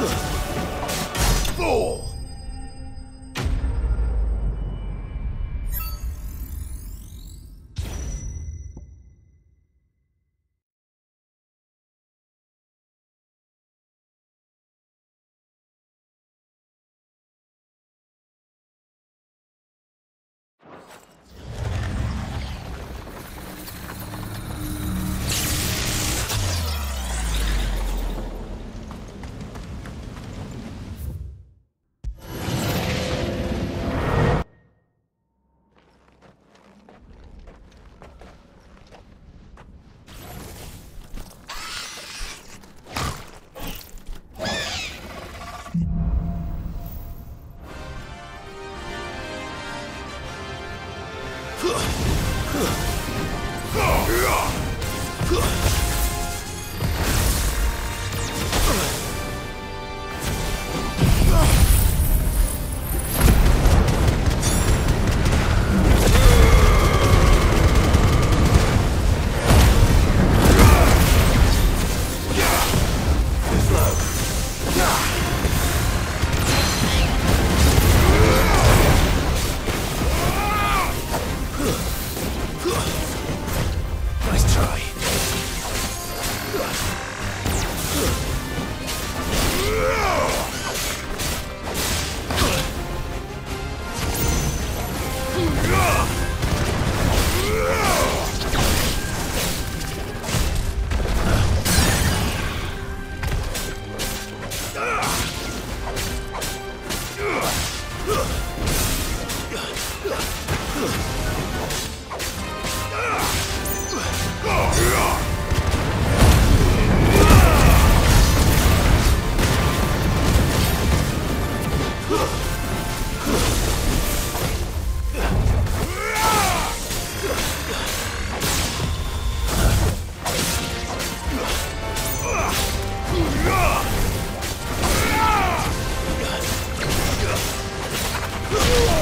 Ugh. Oh!